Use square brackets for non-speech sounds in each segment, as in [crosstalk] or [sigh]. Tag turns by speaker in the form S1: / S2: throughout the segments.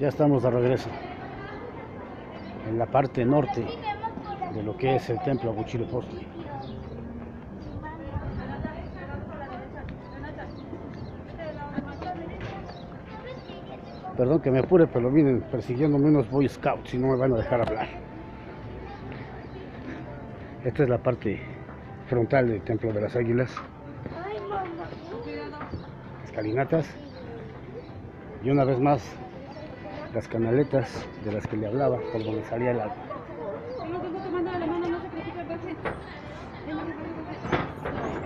S1: Ya estamos de regreso en la parte norte de lo que es el templo Huitzilopochtli. Perdón que me apure, pero vienen persiguiéndome unos Boy Scouts y no me van a dejar hablar. Esta es la parte frontal del Templo de las Águilas. Escalinatas. Y una vez más, las canaletas de las que le hablaba, por donde salía el agua.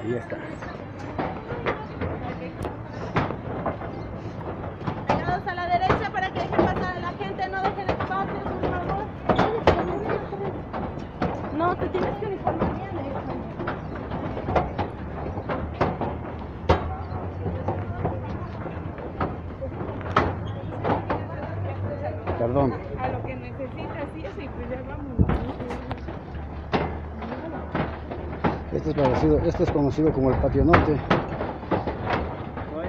S1: Y ya está.
S2: Pegados a la derecha para que dejen pasar a la gente, no dejen espacio, por favor. No, te tienes que uniformar bien. eh.
S1: Perdón.
S3: a lo que necesitas eso, y pues ya vamos.
S1: Este es, parecido, este es conocido como el patio norte.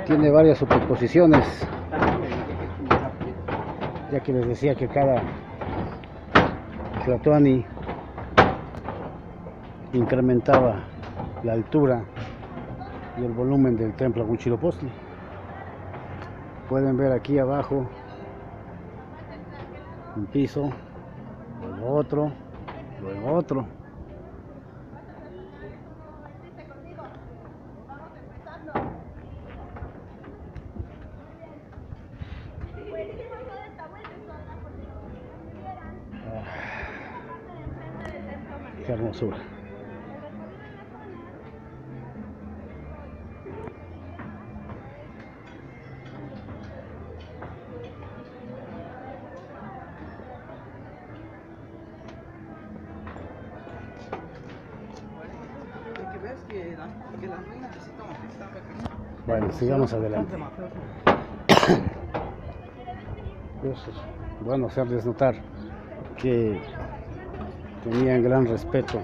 S1: Tiene varias superposiciones. Ya que les decía que cada Tlatoani incrementaba la altura y el volumen del templo Huitzilopochtli. Pueden ver aquí abajo un piso, luego otro, luego otro. Qué hermosura. Bueno, sigamos adelante. Bueno, hacerles notar que tenían gran respeto.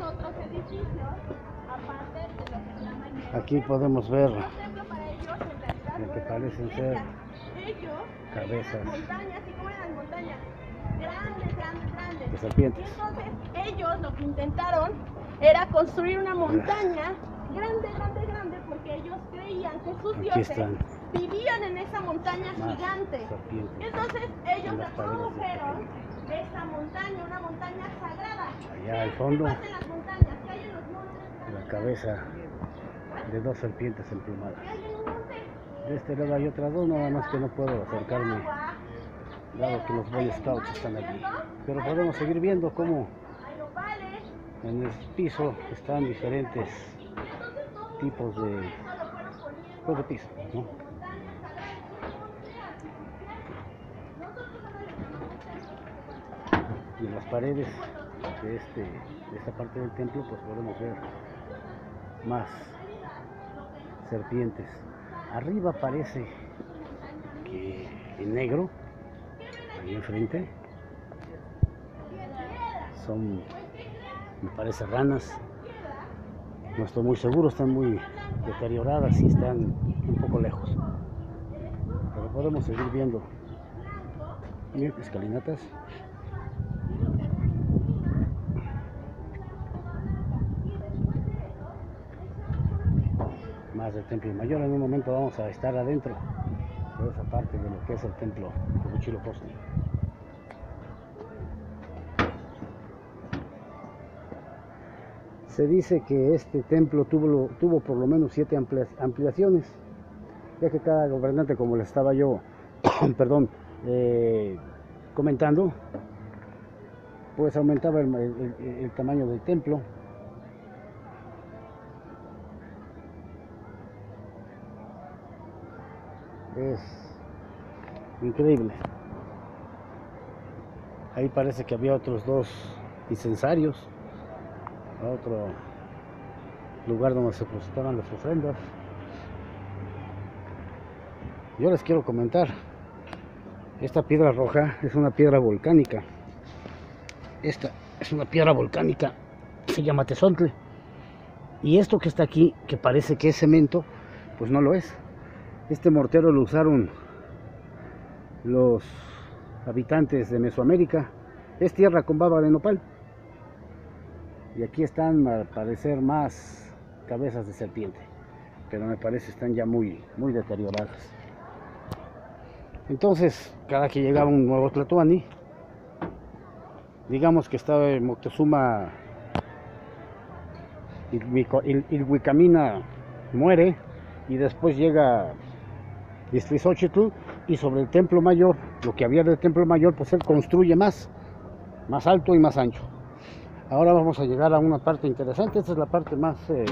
S1: Aquí podemos ver lo que parecen ser cabezas de serpientes.
S2: entonces ellos lo que intentaron era construir una montaña grande, grande, grande, porque ellos creían que sus
S1: Aquí
S2: dioses vivían en esa montaña gigante. Entonces ellos reprodujeron esa montaña, una montaña sagrada.
S1: Allá al
S2: ¿Qué
S1: fondo,
S2: pasa en las montañas? ¿Qué hay en los montes?
S1: la cabeza de dos serpientes emplumadas.
S2: ¿Qué hay en un monte?
S1: De este lado hay otras dos, nada más que no puedo acercarme, dado que los Boy Scouts están allí. Pero podemos seguir viendo cómo en el piso están diferentes tipos de, pues, de piso, ¿no? Y en las paredes de, este, de esta parte del templo, pues podemos ver más serpientes. Arriba parece que en negro, ahí enfrente, son, me parece, ranas. No estoy muy seguro, están muy deterioradas y están un poco lejos. Pero podemos seguir viendo. Miren, escalinatas. más del templo mayor. En un momento vamos a estar adentro de esa parte de lo que es el templo de Huitzilopochtli. Se dice que este templo tuvo, por lo menos siete amplia- ampliaciones, ya que cada gobernante, como le estaba yo, [coughs] perdón, eh, comentando, pues aumentaba el- el tamaño del templo Es increíble. Ahí parece que había otros dos incensarios, a otro lugar donde se depositaban las ofrendas. Yo les quiero comentar, esta piedra roja es una piedra volcánica. Esta es una piedra volcánica, se llama Tezontle. Y esto que está aquí, que parece que es cemento, pues no lo es. Este mortero lo usaron los habitantes de Mesoamérica. Es tierra con baba de nopal. Y aquí están al parecer más cabezas de serpiente, pero me parece están ya muy, muy deterioradas. Entonces, cada que llegaba un nuevo Tlatoani, digamos que estaba en Moctezuma Ilhuicamina muere y después llega Istrizóchitl y sobre el templo mayor, lo que había del templo mayor, pues él construye más, más alto y más ancho. Ahora vamos a llegar a una parte interesante, esta es la parte más eh,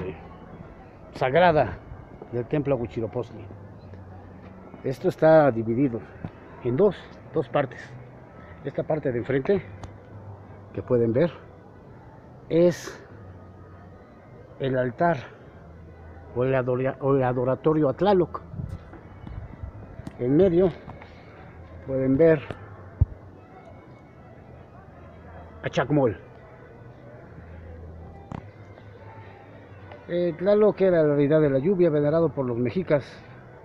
S1: sagrada del templo Huichilopochtli. Esto está dividido en dos, dos partes. Esta parte de enfrente, que pueden ver, es el altar o el, adoratorio a Tlaloc. En medio pueden ver a Chacmol. Eh, Tlaloc era la deidad de la lluvia, venerado por los mexicas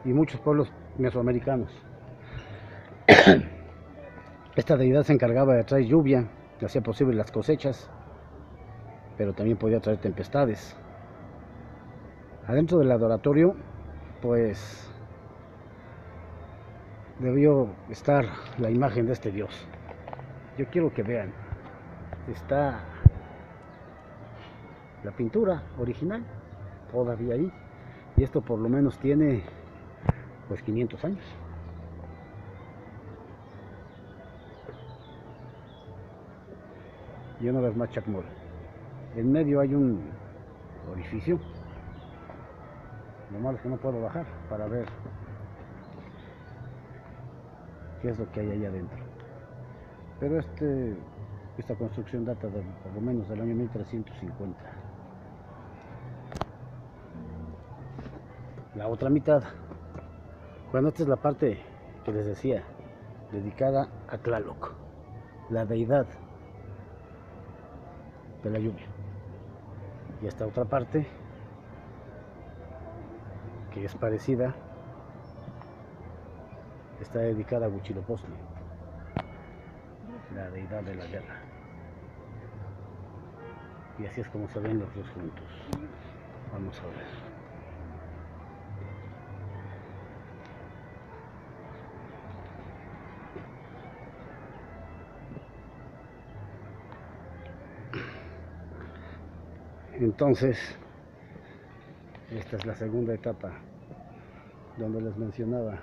S1: y muchos pueblos mesoamericanos. [coughs] Esta deidad se encargaba de traer lluvia, que hacía posible las cosechas, pero también podía traer tempestades. Adentro del adoratorio, pues debió estar la imagen de este Dios. Yo quiero que vean, está la pintura original todavía ahí, y esto por lo menos tiene pues 500 años. Y una vez más Chacmol. En medio hay un orificio. Lo malo es que no puedo bajar para ver qué es lo que hay ahí adentro. Pero este, esta construcción data de, por lo menos del año 1350. La otra mitad bueno, esta es la parte que les decía, dedicada a Tlaloc, la deidad de la lluvia. Y esta otra parte, que es parecida, está dedicada a Huitzilopochtli, la deidad de la guerra. Y así es como se ven los dos juntos. Vamos a ver. Entonces, esta es la segunda etapa donde les mencionaba